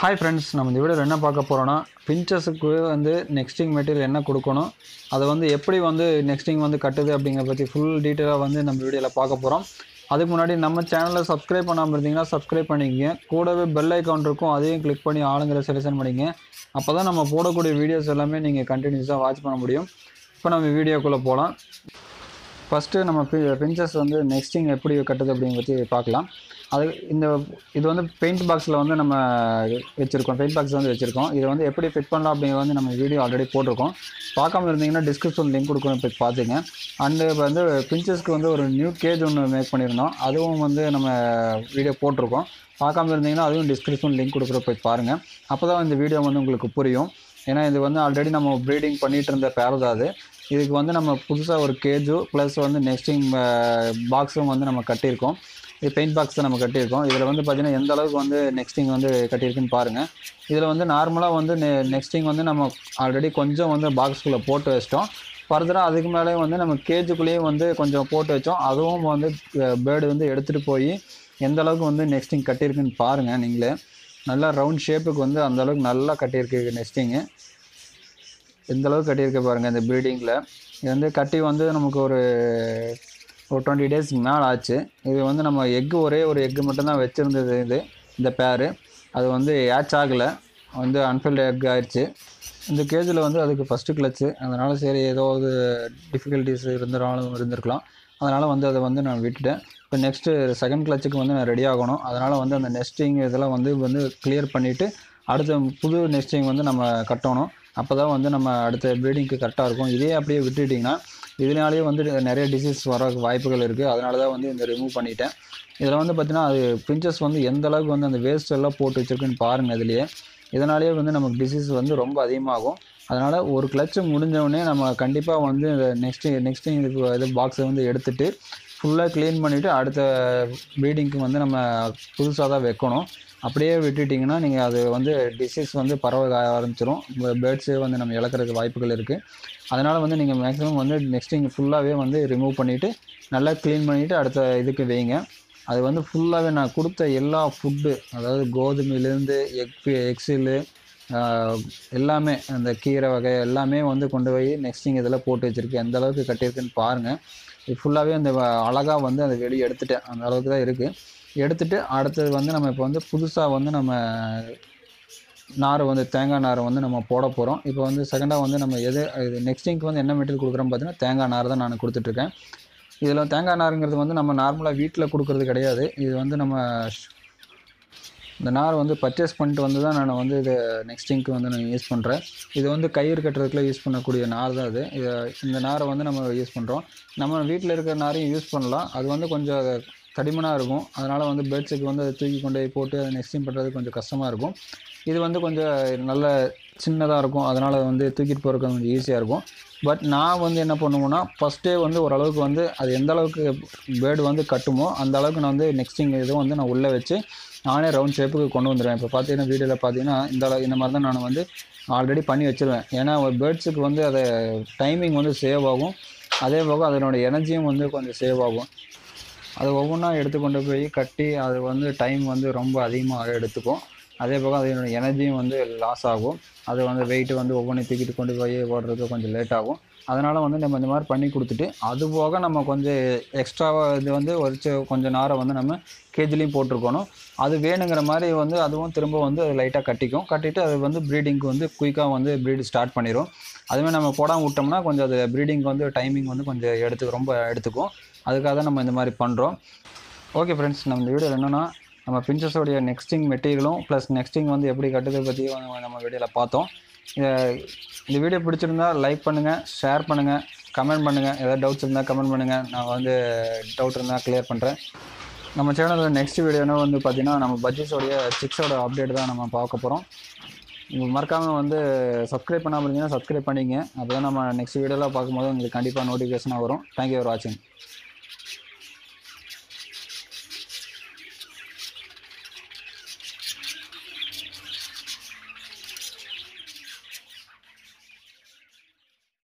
Hi friends நம்ம இந்த வீடியோவில் என்ன பார்க்க போகிறோன்னா பிஞ்சஸுக்கு வந்து நெக்ஸ்டிங் மெட்டீரியல் என்ன கொடுக்கணும் அதை வந்து எப்படி வந்து நெக்ஸ்டிங் வந்து கட்டுது அப்படிங்கிற பற்றி ஃபுல் டீட்டெயிலாக வந்து நம்ம வீடியோவில் பார்க்க போகிறோம் அதுக்கு முன்னாடி நம்ம சேனலை சப்ஸ்கிரைப் பண்ணாமல் இருந்தீங்கன்னா சப்ஸ்கிரைப் பண்ணிக்கங்க. கூடவே பெல் ஐக்கான் இருக்கும் அதையும் கிளிக் பண்ணி ஆளுங்கிற செலெக்ஷன் பண்ணிங்க அப்போ தான் நம்ம போடக்கூடிய வீடியோஸ் எல்லாமே நீங்கள் கண்டினியூஸாக வாட்ச் பண்ண முடியும். இப்போ நம்ம வீடியோக்குள்ளே போகலாம் ஃபஸ்ட்டு நம்ம பி பிஞ்சஸ் வந்து நெக்ஸ்டிங் எப்படி கட்டுது அப்படின்னு பற்றி பார்க்கலாம். அது இந்த இது வந்து பெயிண்ட் பாக்ஸில் வந்து நம்ம வச்சுருக்கோம். பெயிண்ட் பாக்ஸ் வந்து வச்சுருக்கோம். இது வந்து எப்படி ஃபிட் பண்ணலாம் அப்படிங்கிறது வந்து நம்ம வீடியோ ஆல்ரெடி போட்டிருக்கோம். பார்க்காம இருந்தீங்கன்னா டிஸ்கிரிப்ஷன் லிங்க் கொடுக்கணும் போய் பார்த்துங்க. அண்டு வந்து பிஞ்சஸ்க்கு வந்து ஒரு நியூ கேஜ் ஒன்று மேக் பண்ணியிருந்தோம். அதுவும் வந்து நம்ம வீடியோ போட்டிருக்கோம். பார்க்காம இருந்தீங்கன்னா அதுவும் டிஸ்கிரிப்ஷன் லிங்க் கொடுக்குற போய் பாருங்கள் அப்போ தான் இந்த வீடியோ வந்து உங்களுக்கு புரியும். ஏன்னா இது வந்து ஆல்ரெடி நம்ம ப்ரீடிங் பண்ணிகிட்டு இருந்த பேர் அது. இதுக்கு வந்து நம்ம புதுசாக ஒரு கேஜும் ப்ளஸ் வந்து நெக்ஸ்டிங் பாக்ஸும் வந்து நம்ம கட்டியிருக்கோம். இது பெயிண்ட் பாக்ஸ் நம்ம கட்டியிருக்கோம். இதில் வந்து பார்த்திங்கன்னா எந்த அளவுக்கு வந்து நெக்ஸ்டிங் வந்து கட்டியிருக்குன்னு பாருங்கள் இதில் வந்து நார்மலாக வந்து நெ நெக்ஸ்டிங் வந்து நம்ம ஆல்ரெடி கொஞ்சம் வந்து பாக்ஸ்குள்ளே போட்டு வச்சிட்டோம். ஃபர்தராக அதுக்கு மேலே வந்து நம்ம கேஜுக்குள்ளேயும் வந்து கொஞ்சம் போட்டு வச்சோம். அதுவும் வந்து பேர்டு வந்து எடுத்துகிட்டு போய் எந்த அளவுக்கு வந்து நெக்ஸ்டிங் கட்டியிருக்குன்னு பாருங்கள் நீங்களே. நல்லா ரவுண்ட் ஷேப்புக்கு வந்து அந்த அளவுக்கு நல்லா கட்டியிருக்கு நெக்ஸ்டிங்கு எந்த அளவுக்கு கட்டியிருக்க பாருங்கள் இந்த ப்ரீடிங்கில் இது வந்து கட்டி வந்து நமக்கு ஒரு ஒரு டுவெண்ட்டி டேஸ்க்கு மேலே ஆச்சு. இது வந்து நம்ம எக்கு ஒரே ஒரு எக்கு மட்டும்தான் வச்சுருந்தது இது இந்த பேரு அது வந்து ஏச் ஆகலை. வந்து அன்ஃபில்டு எக் ஆயிடுச்சு இந்த கேஜில் வந்து அதுக்கு ஃபஸ்ட்டு கிளச்சு அதனால் சரி ஏதோ ஒரு டிஃபிகல்ட்டிஸ் இருந்தாலும் இருந்திருக்கலாம். அதனால் வந்து அதை வந்து நான் விட்டுட்டேன். இப்போ நெக்ஸ்ட்டு செகண்ட் கிளச்சுக்கு வந்து நான் ரெடி ஆகணும். அதனால் வந்து அந்த நெஸ்டிங் இதெல்லாம் வந்து வந்து கிளியர் பண்ணிவிட்டு அடுத்த புது நெஸ்டிங் வந்து நம்ம கட்டணும். அப்போ தான் வந்து நம்ம அடுத்த ப்ரீடிங்க்கு கரெக்டாக இருக்கும். இதே அப்படியே விட்டுட்டிங்கன்னா இதனாலேயே வந்து நிறைய டிசீஸ் வர வாய்ப்புகள் இருக்குது அதனால தான் வந்து இந்த ரிமூவ் பண்ணிட்டேன். இதில் வந்து பார்த்திங்கன்னா அது பிஞ்சஸ் வந்து எந்த அளவுக்கு வந்து அந்த வேஸ்ட் எல்லாம் போட்டு வச்சுருக்குன்னு பாருங்கள் இதுலேயே. இதனாலேயே வந்து நமக்கு டிசீஸ் வந்து ரொம்ப அதிகமாகும். அதனால் ஒரு கிளச்சு முடிஞ்சவுடனே நம்ம கண்டிப்பாக வந்து இந்த நெக்ஸ்ட்டு நெக்ஸ்ட்டு இது பாக்ஸை வந்து எடுத்துகிட்டு ஃபுல்லாக க்ளீன் பண்ணிவிட்டு அடுத்த ப்ரீடிங்க்கு வந்து நம்ம புதுசாக தான் வைக்கணும். அப்படியே விட்டுட்டிங்கன்னா நீங்கள் அது வந்து டிசீஸ் வந்து பரவ ஆரம்பிச்சிடும் பேர்ட்ஸே வந்து நம்ம இழக்கிறதுக்கு வாய்ப்புகள் இருக்குது அதனால் வந்து நீங்கள் மேக்ஸிமம் வந்து நெக்ஸ்ட் நீங்கள் ஃபுல்லாகவே வந்து ரிமூவ் பண்ணிவிட்டு நல்லா க்ளீன் பண்ணிவிட்டு அடுத்த இதுக்கு வைங்க. அது வந்து ஃபுல்லாகவே நான் கொடுத்த எல்லா ஃபுட்டு அதாவது கோதுமையிலேருந்து எக் எக்ஸிலு எல்லாமே அந்த கீரை வகை எல்லாமே வந்து கொண்டு போய் நெக்ஸ்ட் நீங்கள் இதெல்லாம் போட்டு வச்சுருக்கு எந்த அளவுக்கு கட்டியிருக்குன்னு பாருங்கள் ஃபுல்லாகவே அந்த அழகாக வந்து அந்த வெளியே எடுத்துட்டேன். அந்த அளவுக்கு தான் இருக்குது எடுத்துகிட்டு அடுத்தது வந்து நம்ம இப்போ வந்து புதுசாக வந்து நம்ம நார் வந்து தேங்காய் நார் வந்து நம்ம போட போகிறோம் இப்போ வந்து செகண்டாக வந்து நம்ம எது இது நெக்ஸ்டிங்க்கு வந்து என்ன மெட்டீரியல் கொடுக்குறோம்னு பார்த்தீங்கன்னா தேங்காய் நார் தான் நான் கொடுத்துட்ருக்கேன் இதில் தேங்காய் நாருங்கிறது வந்து நம்ம நார்மலாக வீட்டில் கொடுக்குறது கிடையாது. இது வந்து நம்ம இந்த நார் வந்து பர்ச்சேஸ் பண்ணிட்டு வந்து தான் நான் வந்து இது நெக்ஸ்டிங்க்கு வந்து நான் யூஸ் பண்ணுறேன் இது வந்து கயிறு கட்டுறதுக்குலாம் யூஸ் பண்ணக்கூடிய நார் தான் இது. இந்த நாரை வந்து நம்ம யூஸ் பண்ணுறோம் நம்ம வீட்டில் இருக்கிற நாரையும் யூஸ் பண்ணலாம். அது வந்து கொஞ்சம் தடிமனாக இருக்கும். அதனால் வந்து பேர்ட்ஸுக்கு வந்து அதை தூக்கி கொண்டு போய் போட்டு அதை நெக்ஸ்டிங் பண்ணுறது கொஞ்சம் கஷ்டமாக இருக்கும். இது வந்து கொஞ்சம் நல்ல சின்னதாக இருக்கும். அதனால் வந்து தூக்கிட்டு போகிறதுக்கு கொஞ்சம் ஈஸியாக இருக்கும். பட் நான் வந்து என்ன பண்ணுவேன்னா ஃபஸ்ட்டே வந்து ஓரளவுக்கு வந்து அது எந்த அளவுக்கு பேர்டு வந்து கட்டுமோ அந்த அளவுக்கு நான் வந்து நெக்ஸ்டிங் இதுவும் வந்து நான் உள்ளே வச்சு நானே ரவுண்ட் ஷேப்புக்கு கொண்டு வந்துடுவேன் இப்போ பார்த்தீங்கன்னா வீடியோவில் பார்த்தீங்கன்னா இந்த அளவு இந்த மாதிரி தான் நான் வந்து ஆல்ரெடி பண்ணி வச்சுருவேன். ஏன்னா ஒரு பேர்ட்ஸுக்கு வந்து அதை டைமிங் வந்து சேவ் ஆகும். அதே போக அதனோட எனர்ஜியும் வந்து கொஞ்சம் சேவ் ஆகும். அது ஒவ்வொன்றா எடுத்து கொண்டு போய் கட்டி அது வந்து டைம் வந்து ரொம்ப அதிகமாக எடுத்துக்கும். அதே போக அதனுடைய எனர்ஜியும் வந்து லாஸ் ஆகும். அது வந்து வெயிட் வந்து ஒவ்வொன்றையும் தூக்கிட்டு கொண்டு போய் ஓடுறதுக்கு கொஞ்சம் லேட் ஆகும். அதனால் வந்து நம்ம இந்த மாதிரி பண்ணி கொடுத்துட்டு அது போக நம்ம கொஞ்சம் எக்ஸ்ட்ராவாக இது வந்து ஒரு கொஞ்சம் நேரம் வந்து நம்ம கேஜிலையும் போட்டிருக்கணும். அது வேணுங்கிற மாதிரி வந்து அதுவும் திரும்ப வந்து அது லைட்டாக கட்டிக்கும். கட்டிட்டு அது வந்து ப்ரீடிங்க்கு வந்து குயிக்காக வந்து ப்ரீடு ஸ்டார்ட் பண்ணிடும் அதுமாதிரி நம்ம போடாமல் விட்டோம்னா கொஞ்சம் அது ப்ரீடிங்க்கு வந்து டைமிங் வந்து கொஞ்சம் எடுத்து ரொம்ப எடுத்துக்கும். அதுக்காக தான் நம்ம இந்த மாதிரி பண்ணுறோம் ஓகே ஃப்ரெண்ட்ஸ் நம்ம இந்த வீடியோவில் என்னென்னா நம்ம பிஞ்சஸோடைய நெக்ஸ்டிங் மெட்டீரியலும் ப்ளஸ் நெக்ஸ்டிங் வந்து எப்படி கட்டுறது பற்றி நம்ம வீடியோவில் பார்த்தோம். இந்த வீடியோ பிடிச்சிருந்தா லைக் பண்ணுங்கள் ஷேர் பண்ணுங்கள் கமெண்ட் பண்ணுங்கள் ஏதாவது டவுட்ஸ் இருந்தால் கமெண்ட் பண்ணுங்கள் நான் வந்து டவுட் இருந்தால் க்ளியர் பண்ணுறேன் நம்ம சேனலில் நெக்ஸ்ட் வீடியோனா வந்து பார்த்திங்கன்னா நம்ம பட்ஜெட்ஸோடைய சிக்ஸோட அப்டேட் தான் நம்ம பார்க்க போகிறோம் நீங்கள் மறக்காமல் வந்து சப்ஸ்கிரைப் பண்ணாமல் இருந்தீங்கன்னா சப்ஸ்கிரைப் பண்ணிங்க அப்போ தான் நம்ம நெக்ஸ்ட் வீடியோவில் பார்க்கும்போது உங்களுக்கு கண்டிப்பாக நோட்டிஃபிகேஷனாக வரும். தேங்க்யூ ஃபார் வாட்சிங்